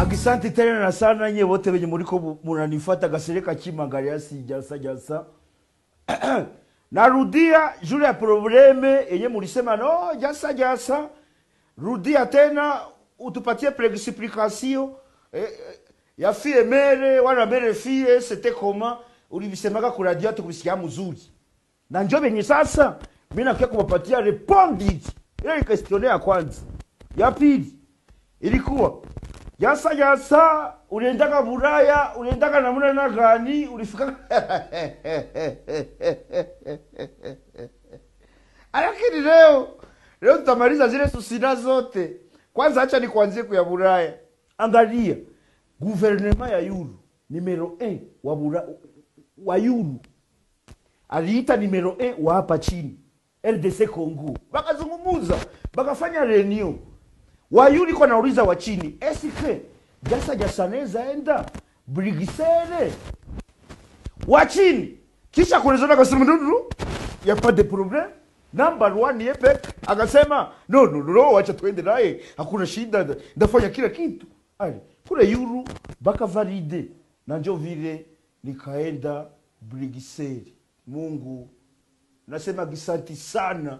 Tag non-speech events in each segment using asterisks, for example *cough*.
Akisanti tena na sana nye wote wenye muliko munanifuata gasereka chimangalia si jasa. *clears throat* Narudia juu ya probleme yenye mulisema no jasa jasa. Rudia tena utupatie explication eh, eh, ya fie mere wana mere fie c'était comment ulivisemaka ku radio tukubisikia mzuri. Na njobe benye sasa mimi nakia kuwapatia repondi. Ile ni ya kwanza. Ya pili ilikuwa yasa yasa uliendaka Buraya, uliendaka namna na gani, ulifika *laughs* lakini leo leo tutamaliza zile susina zote. Kwanza acha nikuanzie kuya Buraya. Angalia guvernema ya yuru nimero e wa Bura, wa yuru aliita nimero e wa hapa chini RDC Congo, bakazungumuza bakafanya reunion wayuli kwa nauliza wa chini esike jasa jasaneza enda? Brigisere wa chini kisha kuelezana akasema nuru ya pas de problem number one yepe akasema no no, no wacha tuende naye hakuna shida ndafanya kila kitu. Ali kule yuru baka valide na njo vile nikaenda brigiseri mungu nasema gisanti sana.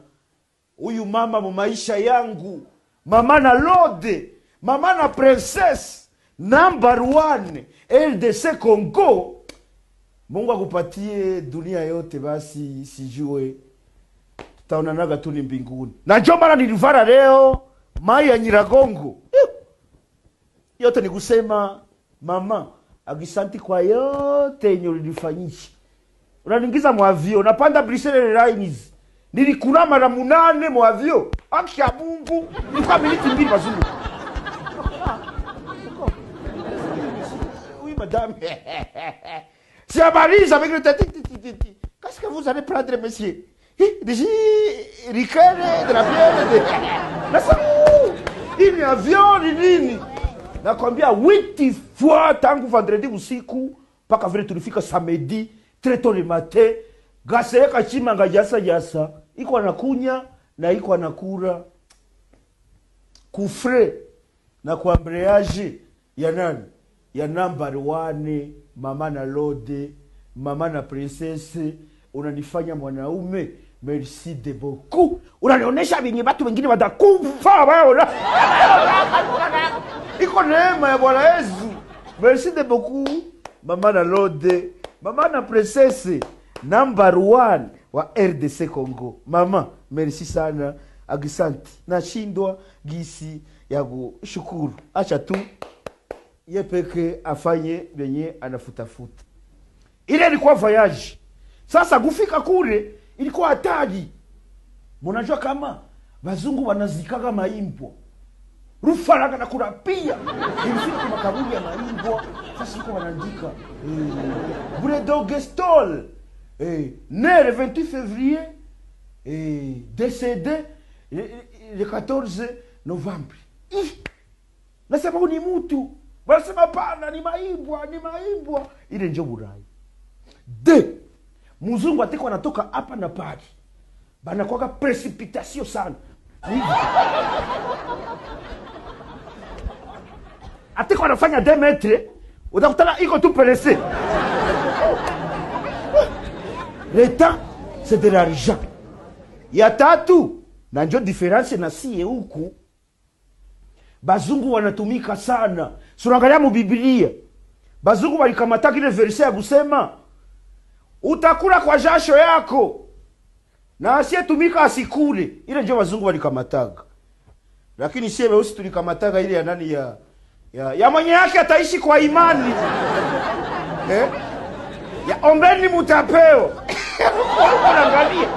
Huyu mama mu maisha yangu mama na lode mama na princesse number one rdc congo. Mungu akupatie dunia yote basi sijue. Tutaonanaga tu ni mbinguni. Na njo nilivara leo mai ya nyiragongo. Yote ni kusema mama akisanti kwa yote yenye ulilifanyisha unaningiza mwavio napanda brisele Airlines nilikula mara munane mwavyo ya Mungu. Nilikuwa miniti mbili mazungu oui madame. C'est à Paris avec le tati qu'est-ce que vous allez prendre monsieur. Hi, D'ici, Ricard, de la bière, de... Nasema, *laughs* hii ni avion ni nini? Nakwambia witi fois tangu vendredi usiku mpaka vile tulifika samedi très tôt le matin, gasereka chimanga jasa jasa iko anakunya na iko anakura. Kufre na kuambreage ambreage ya nani? Ya number one mama na lode mama na princesse. Unanifanya mwanaume merci de beaucoup. Unanionyesha venye watu wengine watakufa waona. Iko neema ya bwana yesu. Merci de beaucoup mama na lode mama na princesse. Number one wa rdc congo. Mama merci sana. Agisanti nashindwa gisi ya kushukuru. Acha tu ye peke afanye venye anafutafuta. Ile ilikuwa voyage. Sasa kufika kule ilikuwa hatari. Mnajua kama wazungu wanazikaga maimbwa. Rufaraga na kurapia. Ilifika makaburi ya maimbwa. Sasa iko eh, doge gestol eh, né le 28 février eh, décédé le, le 14 novembre. Nasema huu ni mtu wanasema pana ni maimbwa ni maimbwa ile njo burai de mzungu ateko anatoka hapa na pale banakwaka precipitation sana. Ateko anafanya de metre utakutana iko tu presse le temps c'est de l'argent. Ya tatu. Na njo difference na sie huku bazungu wanatumika sana. Sunaangalia mubibilia bazungu walikamataka ile verse ya kusema utakula kwa jasho yako na asiyetumika asikule. Ile njo bazungu walikamataga lakini sie weusi tulikamataga ile ya nani ya ya, ya mwenye yake ataishi kwa imani. *laughs* Eh? ya ombeni mutapewa unaangalia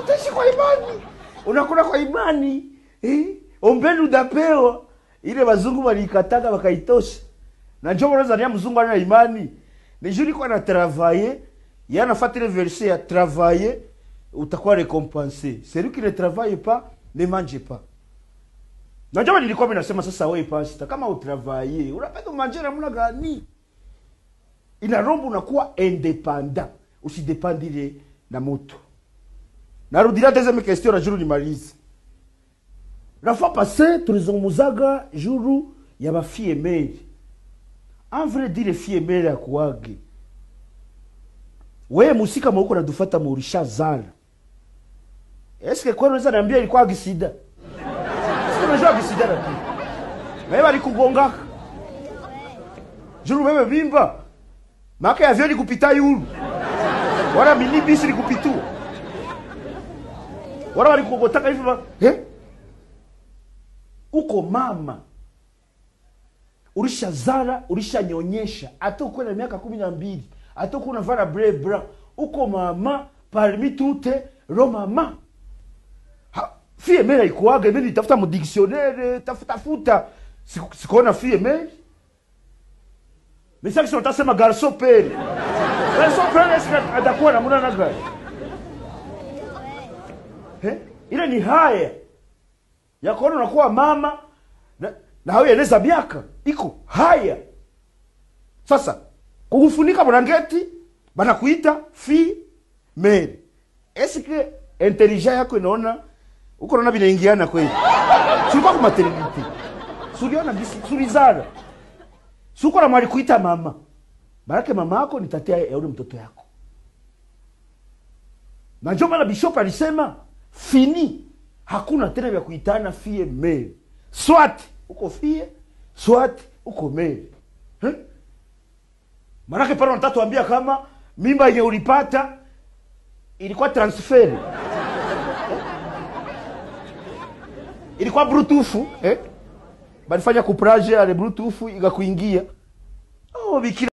utaishi kwa imani. Unakula kwa imani. Eh? ombeni utapewa ile wazungu waliikataga wakaitosha. Na njo ni mzungu ana imani. Ni juri kwa na travailler ya anafata ile verset ya travailler utakuwa récompensé. Celui qui ne travaille pas ne mange pas. Na najua nilikuwa mimi nasema sasa wewe pasta kama utravaille unapenda umanje namna gani? Ina rombo unakuwa independant usidependile na mutu narudilia deuxième question na juru nimalize la fois passée tulizungumuzaga juru ya bafie mere en vrai dire fie meli ya kuage. wewe musika mweuko nadufata murisha zara eske kwani unaweza niambia ilikuwa gisida sio unajua gisida na pia wewe walikugongaka juru wewe bimba. maka ya vyoni kupita yulu wala minibisi likupitua Wana walikugotaka hivi eh? uko mama. Ulishazara ulishanyonyesha. Hata ukuwe na miaka kumi na mbili. Hata ukuwe unavara bre bra uko mama parmi tute ro mama. Fie mele ikuaga mimi nitafuta mu dictionnaire tafuta futa Siku- sikuona fie mele mais ça utasema garso assez ma garçon sika atakuwa na muna na gari. Eh? Ile ni haya. Ya kuona unakuwa mama na, na hawe eleza miaka iko haya. Sasa kukufunika blanketi banakuita fi meri Eske intelligent yako inaona uko naona vinaingiana kweli. Tulikuwa kwa maternity. Suliona bisi sulizara suko na mwari kuita mama maanake mama yako ni tatia ya yule mtoto yako. Na ndio maana bishop alisema fini hakuna tena vya kuitana fie mele swat uko fie. Swat uko mele eh? maanake pale wanatatuambia kama mimba yenye ulipata ilikuwa transfer. Ilikuwa bluetooth eh? balifanya kupraje ale bluetooth ikakuingia. Oh, bikira